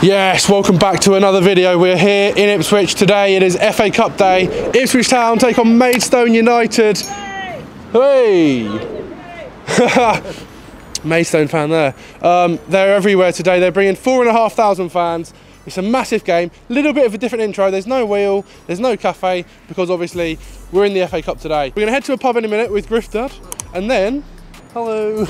Yes, welcome back to another video. We're here in Ipswich today. It is FA Cup day. Ipswich Town take on Maidstone United. Hey! Maidstone fan there. Um, they're everywhere today. They're bringing four and a half thousand fans. It's a massive game. Little bit of a different intro. There's no wheel. There's no cafe because obviously we're in the FA Cup today. We're going to head to a pub in a minute with Griff Dad, and then hello.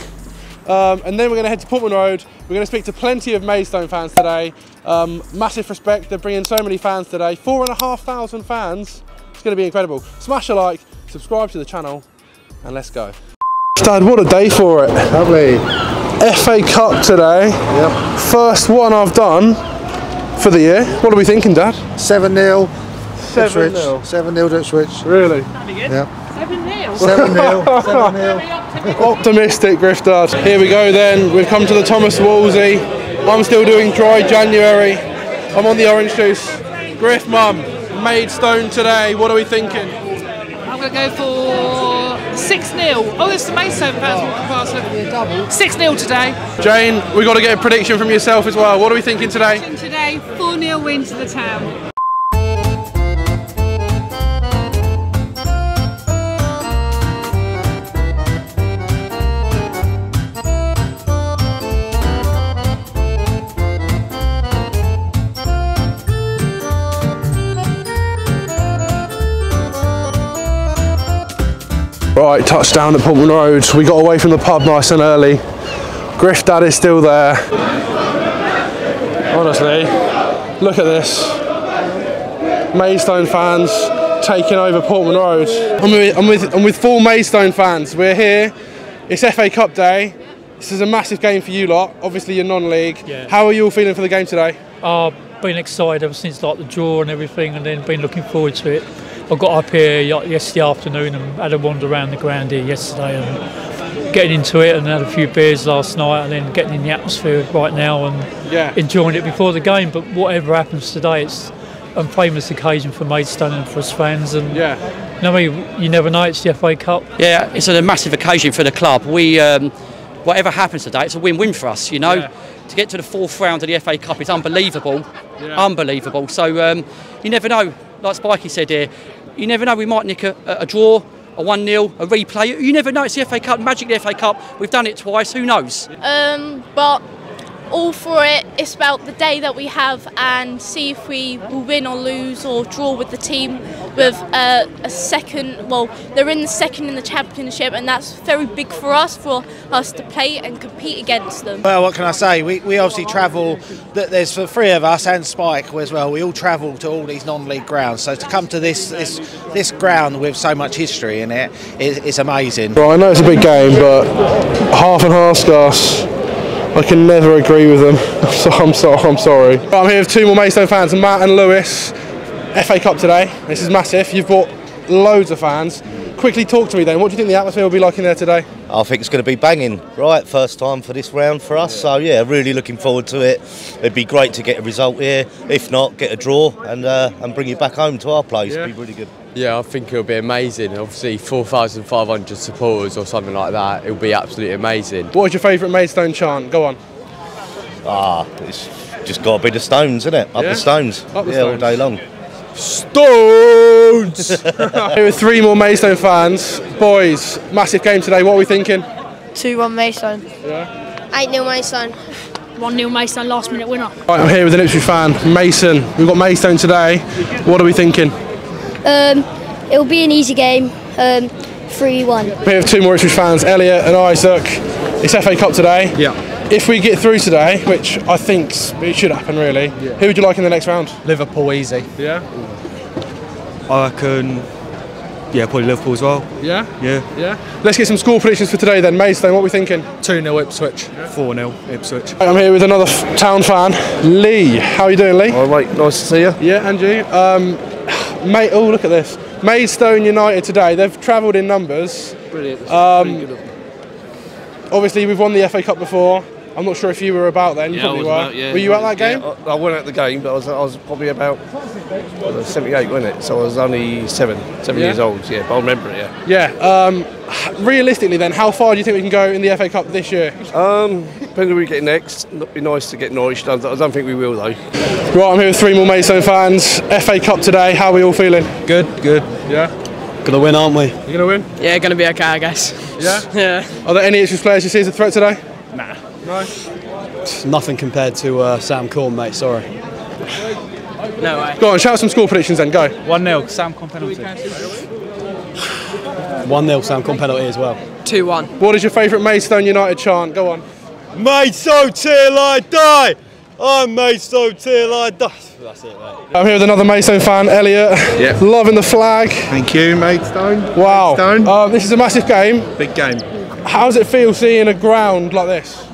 Um, and then we're going to head to Portman Road. We're going to speak to plenty of Maidstone fans today. Um, massive respect. They're bringing so many fans today. Four and a half thousand fans. It's going to be incredible. Smash a like, subscribe to the channel, and let's go. Dad, what a day for it. Lovely. FA Cup today. Yep. First one I've done for the year. What are we thinking, Dad? 7 0. 7 0. 7 0 to Ipswich. Really? Yeah. 7 0. 7 0. 7 0. Optimistic, Griff Dad. Here we go then. We've come to the Thomas Wolsey. I'm still doing dry January. I'm on the orange juice. Griff, mum, Maidstone today. What are we thinking? I'm going to go for 6 0. Oh, there's the Maidstone fans walking past. Look. 6 0 today. Jane, we got to get a prediction from yourself as well. What are we thinking today? And today, 4 0 win to the town. Right, touchdown at Portman Road. We got away from the pub nice and early. Griff Dad is still there. Honestly, look at this. Maidstone fans taking over Portman Road. I'm with, I'm with, I'm with full Maidstone fans. We're here. It's FA Cup day. This is a massive game for you lot. Obviously, you're non-league. Yeah. How are you all feeling for the game today? I've been excited ever since like the draw and everything, and then been looking forward to it. I got up here yesterday afternoon and had a wander around the ground here yesterday and getting into it and had a few beers last night and then getting in the atmosphere right now and Yeah. enjoying it before the game. But whatever happens today, it's a famous occasion for Maidstone and for us fans. And Yeah. you know, what I mean, you never know. It's the FA Cup. Yeah, it's a massive occasion for the club. We, um, whatever happens today, it's a win-win for us. You know, Yeah. to get to the fourth round of the FA Cup is unbelievable, unbelievable. So um, you never know. Like Spikey said here, you never know. We might nick a, a draw, a one 0 a replay. You never know. It's the FA Cup, magic. The FA Cup. We've done it twice. Who knows? Um, but all for it. It's about the day that we have and see if we will win or lose or draw with the team with uh, a second. Well, they're in the second in the championship, and that's very big for us for us to play and compete against them. Well, what can I say? We, we obviously travel. There's the three of us and Spike as well. We all travel to all these non-league grounds. So to come to this this this ground with so much history in it, is it's amazing. Right, I know it's a big game, but half and half gas. I can never agree with them. So I'm so I'm sorry. I'm here with two more Maidstone fans, Matt and Lewis. FA Cup today. This is massive. You've brought loads of fans. Quickly talk to me then. What do you think the atmosphere will be like in there today? I think it's going to be banging, right? First time for this round for us. So, yeah, really looking forward to it. It'd be great to get a result here. If not, get a draw and uh, and bring you back home to our place. Yeah. It'd be really good. Yeah, I think it'll be amazing. Obviously, 4,500 supporters or something like that. It'll be absolutely amazing. What was your favourite Maidstone chant? Go on. Ah, it's just got to be the Stones, isn't it? Up Yeah? the Stones. Up the yeah, all day long. Stones! here with three more Maidstone fans. Boys, massive game today. What are we thinking? 2 1 Maidstone. Yeah. 8 0 Maidstone. 1 0 Maidstone, last minute winner. Right, I'm here with an Ipswich fan, Mason. We've got Maidstone today. What are we thinking? Um, it'll be an easy game. Um, 3 1. We have two more Ipswich fans, Elliot and Isaac. It's FA Cup today. Yeah. If we get through today, which I think it should happen really, who would you like in the next round? Liverpool easy. Yeah. I reckon. Yeah, probably Liverpool as well. Yeah? Yeah. Yeah. Let's get some score predictions for today then. Maidstone, what are we thinking? 2 0 Ipswich. 4 0 Ipswich. I'm here with another town fan, Lee. How are you doing, Lee? All right, nice to see you. Yeah, and you? Um, mate, oh, look at this. Maidstone United today, they've travelled in numbers. Brilliant. Um, obviously, we've won the FA Cup before. I'm not sure if you were about then. You Yeah, I probably were. about, yeah. Were you at that game? Yeah, I, I wasn't at the game, but I was, I was probably about was 78, wasn't it? So I was only seven, seven Yeah. years old. Yeah, but I remember it. Yeah. Yeah. Um, realistically, then, how far do you think we can go in the FA Cup this year? Um, depending who we get next. It'd be nice to get Norwich. I don't think we will though. Right, I'm here with three more Maidstone fans. FA Cup today. How are we all feeling? Good, good. Yeah. Gonna win, aren't we? You gonna win? Yeah, gonna be okay, I guess. Yeah. Yeah. Are there any Ipswich players you see as a threat today? Nah. No. Nothing compared to uh, Sam Corne, mate. Sorry. No way. Go on, shout out some score predictions then. Go. 1 0, Sam Corne penalty. 1 0, Sam Corne penalty as well. 2 1. What is your favourite Maidstone United chant? Go on. Maidstone till I die. I'm Maidstone till I die. That's it, mate. I'm here with another Maidstone fan, Elliot. Yeah. Loving the flag. Thank you, Maidstone. Wow. Maidstone. Um, this is a massive game. Big game. How does it feel seeing a ground like this?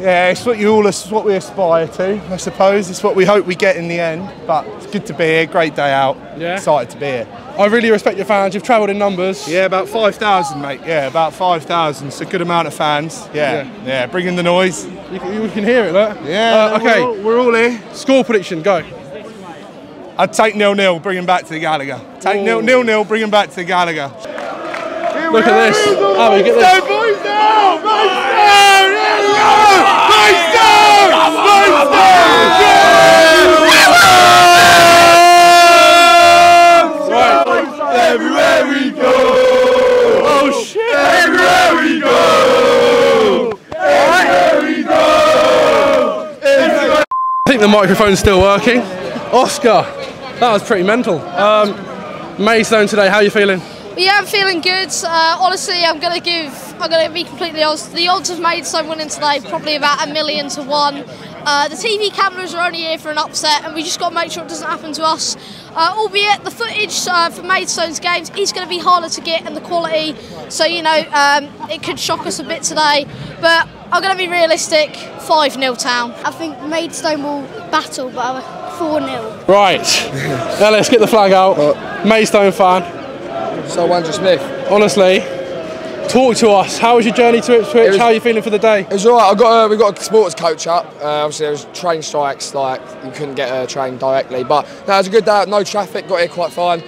Yeah, it's what you all, it's what we aspire to, I suppose. It's what we hope we get in the end. But it's good to be here. Great day out. Yeah. Excited to be here. I really respect your fans. You've travelled in numbers. Yeah, about 5,000, mate. Yeah, about 5,000. It's a good amount of fans. Yeah, Yeah. yeah, bringing the noise. You can, you can hear it, look. Yeah, Uh, okay. We're all, we're all here. Score prediction, go. I'd take nil nil, bring him back to the Gallagher. Take nil nil nil, bring him back to the Gallagher. Look at this. Oh, we get this. boys now! Maidstone! Let's I think the microphone's still working. Oscar, that was pretty mental. Um, today, how are you feeling? Yeah, I'm feeling good. Uh, honestly, I'm going to give, I'm going to be completely honest. The odds of Maidstone winning today probably about a million to one. Uh, the TV cameras are only here for an upset, and we just got to make sure it doesn't happen to us. Uh, albeit the footage uh, for Maidstone's games is going to be harder to get, and the quality, so you know, um, it could shock us a bit today. But I'm going to be realistic. Five 0 town. I think Maidstone will battle, but 4 0. Right. now let's get the flag out. Maidstone fan. So Andrew Smith. Honestly, talk to us. How was your journey to Ipswich? was- how are you feeling for the day? It was alright. I got a, we got a sports coach up. Uh, obviously, there was train strikes. Like you couldn't get a train directly, but no, it was a good day. No traffic. Got here quite fine.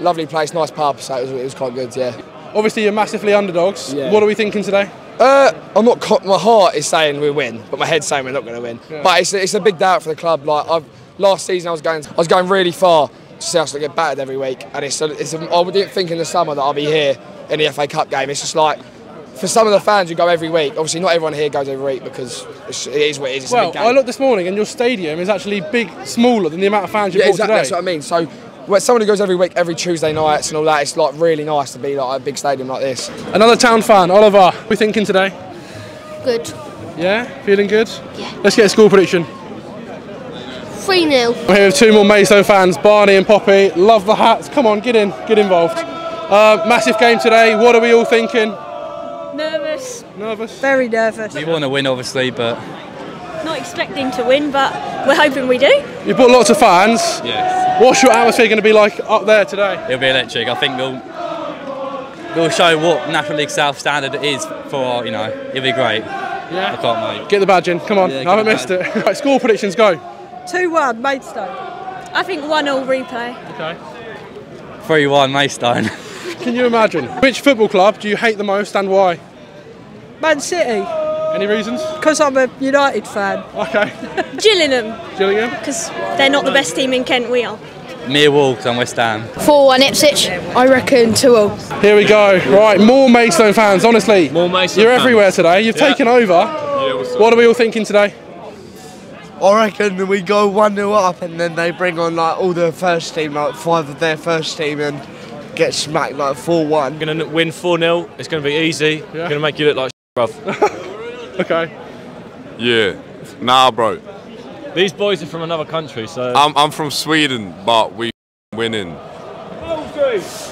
Lovely place. Nice pub. So it was, it was quite good. Yeah. Obviously, you're massively underdogs. Yeah. What are we thinking today? Uh, I'm not. My heart is saying we win, but my head's saying we're not going to win. But it's, it's a big doubt for the club. Like I've last season, I was going. I was going really far to see us get battered every week, and it's. A, it's. A, I didn't think in the summer that I'll be here in the FA Cup game. It's just like. For some of the fans who go every week, obviously not everyone here goes every week because it's, it is what it is. It's a Well, big game. I looked this morning and your stadium is actually big, smaller than the amount of fans you yeah, brought exactly. today. That's what I mean. So, when someone who goes every week, every Tuesday nights and all that, it's like really nice to be like a big stadium like this. Another town fan, Oliver. What are we thinking today? Good. Yeah, feeling good. Yeah. Let's get a score prediction. 3 0. I'm here with two more Maidstone fans, Barney and Poppy. Love the hats. Come on, get in, get involved. Uh, massive game today. What are we all thinking? Nervous. Nervous? Very nervous. We want to win, obviously, but Not expecting to win, but we're hoping we do. You brought lots of fans. yes, What's your atmosphere going to be like up there today? it'll be electric. I think we'll we'll show what National League South standard it is for. our- You know, it'll be great. Yeah. I can't wait. Get the badge in. Come on, Yeah, I haven't the missed it. right, score predictions, go. 2 1, Maidstone. I think 1 0 replay. Okay. Three-one Maidstone. Can you imagine? Which football club do you hate the most and why? Man City. Any reasons? Because I'm a United fan. Okay. Gillingham. Gillingham? Because they're not the best team in Kent, we are. Millwall, 'cause I'm West Ham. 4 1 Ipswich. I reckon 2 0. Here we go. Right, more Maidstone fans. Honestly, more Maidstone You're fans. everywhere today. You've Yeah. taken over. what are we all thinking today? I reckon we go 1 0 up and then they bring on like all the first team, like five of their first team, and get smacked like 4 1. Going to win 4 0. It's going to be easy. Going to make you look like bruv. okay. Yeah. Nah, bro. These boys are from another country, so. I'm, I'm from Sweden, but we winning.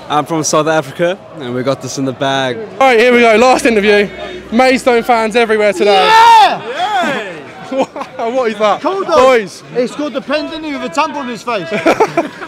I'm from South Africa, and we got this in the bag. Right, here we go. Last interview. Maidstone fans everywhere today. Yeah! What is that? Boys, It's called the pendant with a tampon on his face.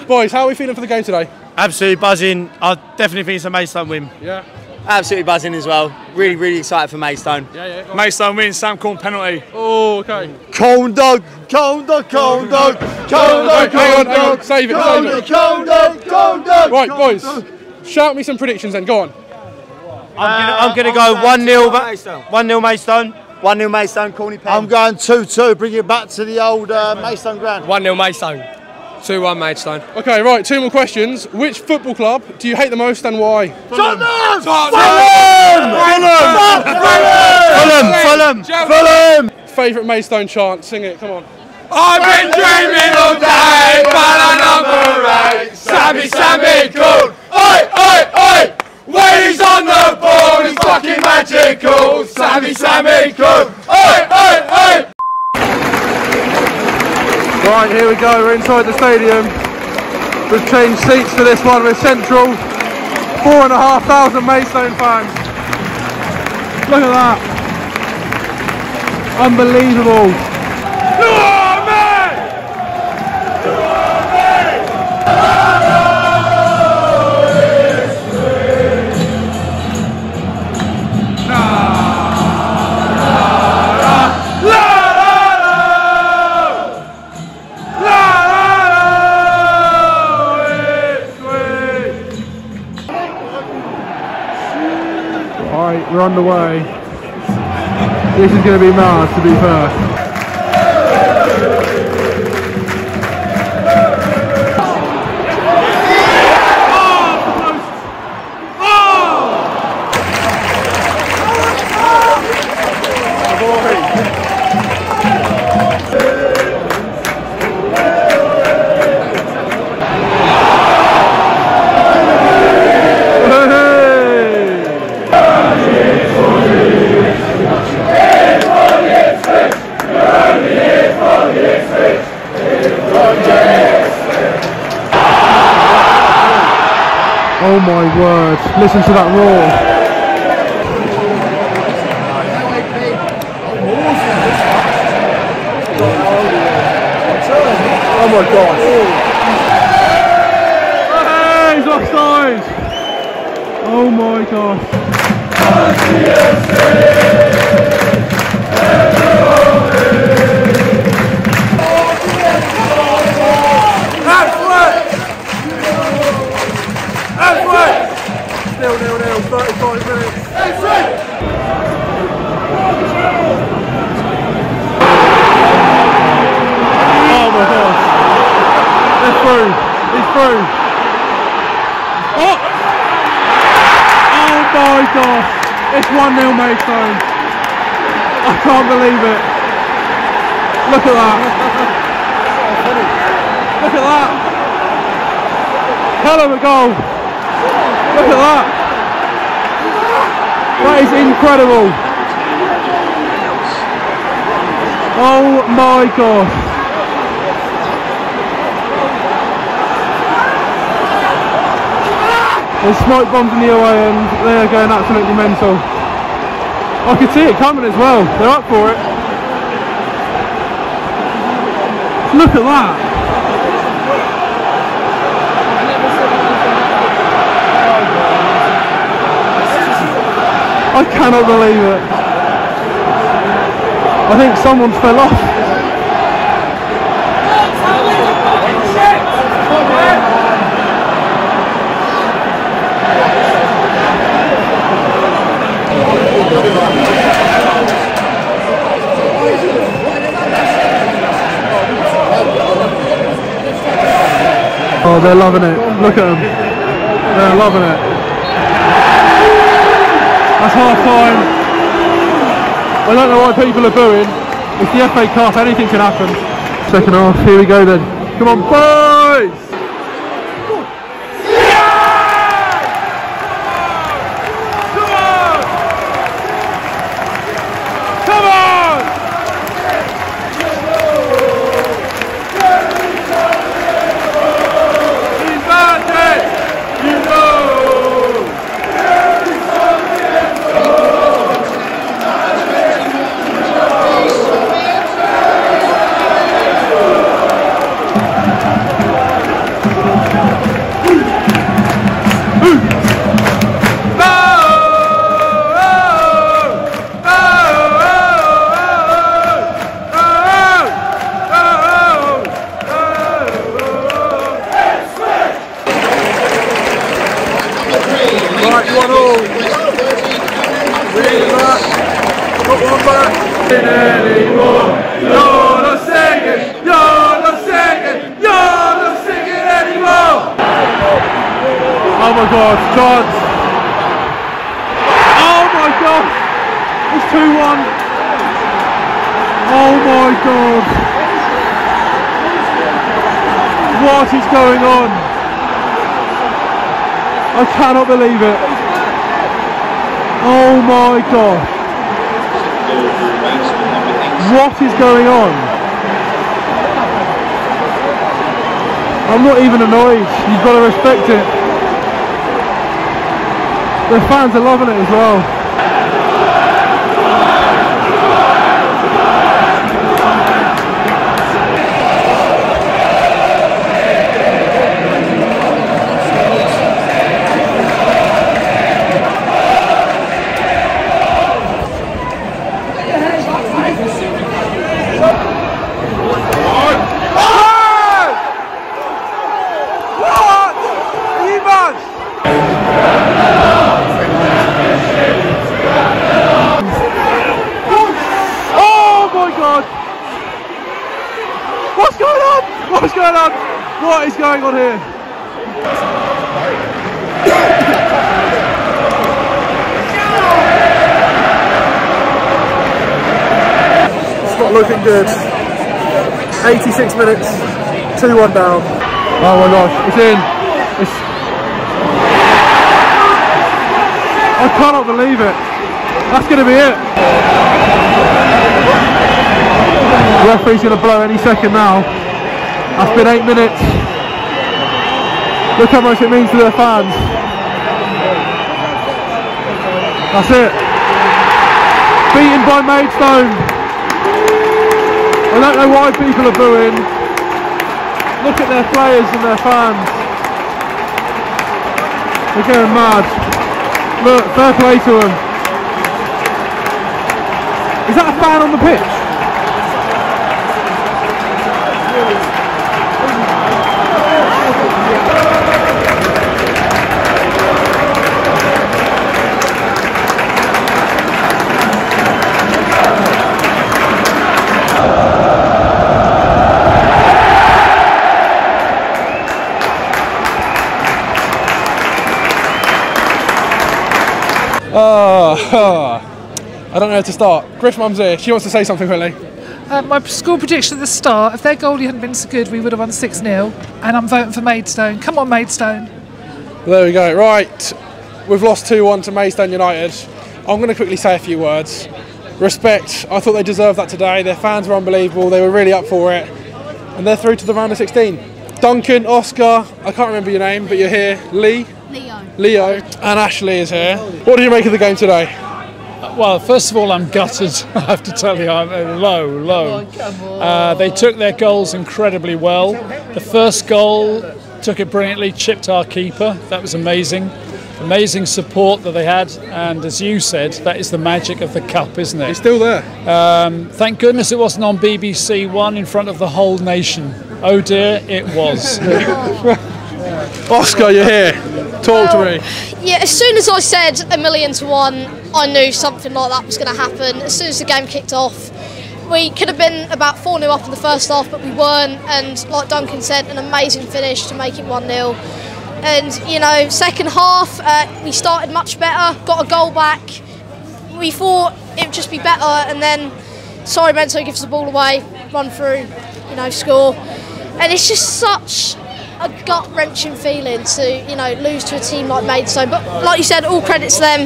boys, how are we feeling for the game today? Absolutely buzzing. I definitely think it's a Maidstone win. Yeah. Absolutely buzzing as well. Really, really excited for Maidstone. Yeah, yeah. Maidstone wins, Sam Corne penalty. Oh, okay. Cold dog, cold dog, cold dog, cold dog, Hang on, hang on. dog. Save it, cold save dog, it. Cold dog, cold dog. Right, boys. Shout me some predictions then. Go on. I'm going to go 1 0 1 0 Maidstone. 1 0 Maidstone, Corny Pen. I'm going 2-2, bring it back to the old uh, Maidstone ground. 1 0 Maidstone. 2 1 Maidstone. Okay, right. Two more questions. Which football club do you hate the most and why? Tottenham! Fulham! Fulham! Fulham. Fulham. Favourite Maidstone chant? Sing it. Come on. I've been dreaming all day, but I'm number eight. Sammy, Sammy, cool. Oi, oi, oi. When he's on the ball, he's fucking magical. Sammy, Sammy, cool. Oi, oi, oi. Right, here we go. We're inside the stadium. We've changed seats for this one. We're central. Four and a half thousand Maidstone fans. Look at that. Unbelievable. Alright, we're on the way. This is going to be mad, to be fair. Listen to that roar. Oh my god. Hey, he's offside! Oh my gosh. Through. Oh! Oh my gosh. It's 1-0 Maidstone. I can't believe it. Look at that. Look at that. Hell of a goal. Look at that. That is incredible. Oh my gosh. There's smoke bombs in the away end. They are going absolutely mental. I could see it coming as well. They're up for it. Look at that. I cannot believe it. I think someone fell off. Oh, they're loving it. Look at them. They're loving it. That's half time. I don't know why people are booing. It's the FA Cup, anything can happen. Second half, here we go then. Come on! God, chance. Oh my God. It's 2-1. Oh my God. What is going on? I cannot believe it. Oh my God. What is going on? I'm not even annoyed. You've got to respect it. The fans are loving it as well. What is going on here? It's not looking good. 86 minutes, 2-1 down. Oh my gosh, it's in. It's... I cannot believe it. That's going to be it. The referee's going to blow any second now. That's been eight minutes. Look how much it means to their fans. That's it. Beaten by Maidstone. I don't know why people are booing. Look at their players and their fans. They're going mad. Look, fair play to them. Is that a fan on the pitch? I don't know where to start. Griff Mum's here. She wants to say something quickly. Uh, my score prediction at the start, if their goalie hadn't been so good, we would have won 6 0. And I'm voting for Maidstone. Come on, Maidstone. There we go. Right, we've lost 2 1 to Maidstone United. I'm going to quickly say a few words. Respect, I thought they deserved that today. Their fans were unbelievable, they were really up for it. And they're through to the round of 16. Duncan, Oscar, I can't remember your name, but you're here. Lee? Leo. Leo. And Ashley is here. What do you make of the game today? Well, first of all, I'm gutted. I have to tell you, I'm uh, low, low. Uh, they took their goals incredibly well. The first goal took it brilliantly, chipped our keeper. That was amazing. Amazing support that they had, and as you said, that is the magic of the cup, isn't it? It's still there. Um, thank goodness it wasn't on BBC One in front of the whole nation. Oh dear, it was. Oscar, you're here. Talk to me. Yeah, as soon as I said a million to one, I knew something like that was going to happen. As soon as the game kicked off, we could have been about 4 0 up in the first half, but we weren't. And like Duncan said, an amazing finish to make it 1 0. And, you know, second half, uh, we started much better, got a goal back. We thought it would just be better, and then Sarmiento gives the ball away, run through, you know, score. And it's just such a gut wrenching feeling to you know lose to a team like Maidstone. But like you said, all credit to them.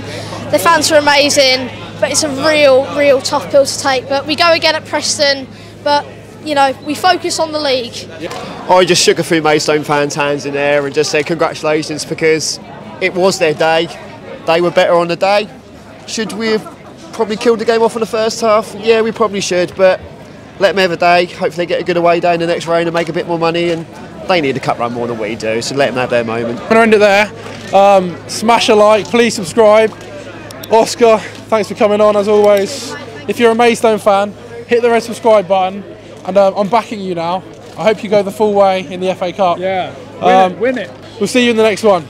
The fans are amazing, but it's a real, real tough pill to take. But we go again at Preston, but you know we focus on the league. I just shook a few Maidstone fans' hands in there and just said congratulations because it was their day. They were better on the day. Should we have probably killed the game off in the first half? Yeah, we probably should, but let them have a day. Hopefully, get a good away day in the next round and make a bit more money. And they need a cup run more than we do, so let them have their moment. I'm going to end it there. Um, smash a like, please subscribe. Oscar, thanks for coming on as always. If you're a Maidstone fan, hit the red subscribe button. And um, I'm backing you now. I hope you go the full way in the FA Cup. Yeah, Um, it. Win it. We'll see you in the next one.